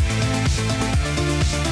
Música